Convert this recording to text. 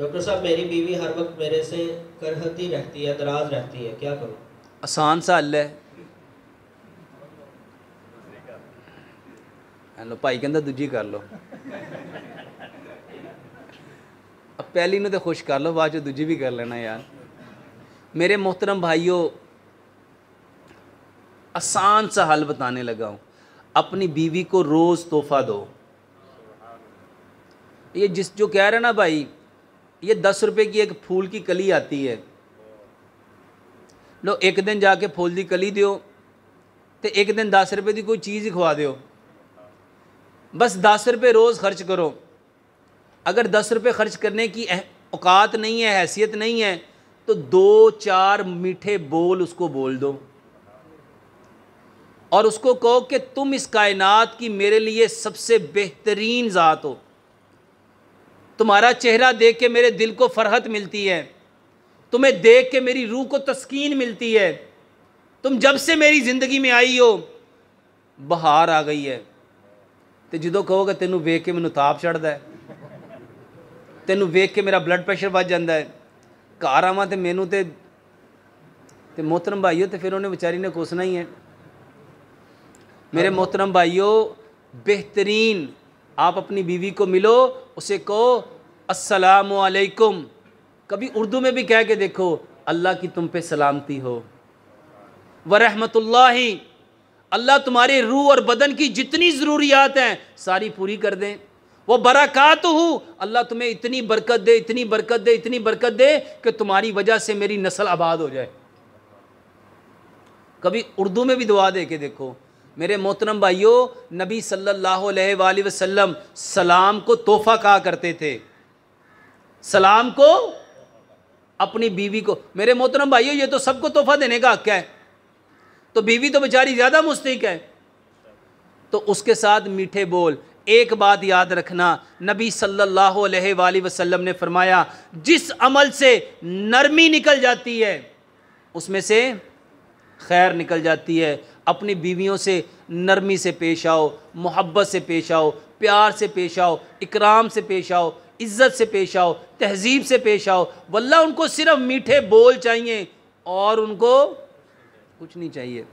Doctor साहब मेरी बीवी हर वक्त मेरे से करहती रहती है नाराज रहती है क्या करूं ਆਸਾਨ ਸਾ ਹੱਲ ਹੈ ਹੈਲੋ ਭਾਈ ਕਹਿੰਦਾ ਦੂਜੀ ਕਰ ਲਓ अब पहली ਨੂੰ ਤੇ ਖੁਸ਼ ਕਰ ਲਓ ਬਾਅਦ ਚ ਦੂਜੀ ਵੀ ਕਰ ਲੈਣਾ ਯਾਰ मेरे मोहतरम भाइयों आसान सा हल बताने लगा हूँ अपनी बीवी को रोज़ तोहफा दो ये जिस जो कह रहे हैं ना भाई ये दस रुपए की एक फूल की कली आती है। लो, एक दिन जाके फूल की कली दियो तो एक दिन दस रुपए की कोई चीज़ ही खवा दियो। बस दस रुपये रोज़ खर्च करो। अगर दस रुपये खर्च करने की औकात नहीं है, हैसियत नहीं है तो दो चार मीठे बोल उसको बोल दो। और उसको कहो कि तुम इस कायनात की मेरे लिए सबसे बेहतरीन ज़ात हो। तुम्हारा चेहरा देख के मेरे दिल को फरहत मिलती है तुम्हें देख के मेरी रूह को तस्कीन मिलती है तुम जब से मेरी ज़िंदगी में आई हो बहार आ गई है ਤੇ ਜਦੋਂ ਕਹੋਗੇ ਤੈਨੂੰ ਵੇਖ ਕੇ ਮੈਨੂੰ ਤਾਪ ਚੜਦਾ ਹੈ ਤੈਨੂੰ ਵੇਖ ਕੇ ਮੇਰਾ ਬਲੱਡ ਪ੍ਰੈਸ਼ਰ ਵੱਧ ਜਾਂਦਾ ਹੈ ਘਰ ਆਵਾਂ ਤੇ ਮੈਨੂੰ ਤੇ ਤੇ मोहतरम भाइयों ਤੇ ਫਿਰ ਉਹਨੇ ਵਿਚਾਰੀ ਨੇ ਕੋਸਣਾ ਹੀ ਹੈ मेरे मोहतरम भाइयों बेहतरीन आप अपनी बीवी को मिलो, उसे कहो अस्सलामुअलैकुम कभी उर्दू में भी कह के देखो, अल्लाह की तुम पे सलामती हो। व रहमतुल्लाहि अल्लाह तुम्हारे रूह और बदन की जितनी ज़रूरियात हैं, सारी पूरी कर दें। वो बरक़ात हो अल्लाह तुम्हें इतनी बरकत दे, इतनी बरकत दे, इतनी बरकत दे कि तुम्हारी वजह से मेरी नस्ल आबाद हो जाए। कभी उर्दू में भी दुआ दे के देखो मेरे मोहतरम भाइयों, नबी सल्लल्लाहु अलैहि वसल्लम सलाम को तोहफ़ा कहा करते थे। सलाम को, अपनी बीवी को। मेरे मोहतरम भाइयों, ये तो सबको तोहफ़ा देने का हक है। तो बीवी तो बेचारी ज़्यादा मुस्तक है। तो उसके साथ मीठे बोल, एक बात याद रखना, नबी सल्लल्लाहु अलैहि वसल्लम ने फरमाया, जिस अमल से नरमी निकल जाती है, उसमें से खैर निकल जाती है। अपनी बीवियों से नरमी से पेश आओ, मोहब्बत से पेश आओ, प्यार से पेश आओ, इकराम से पेश आओ, इज़्ज़त से पेश आओ, तहजीब से पेश आओ। वल्ला उनको सिर्फ़ मीठे बोल चाहिए और उनको कुछ नहीं चाहिए।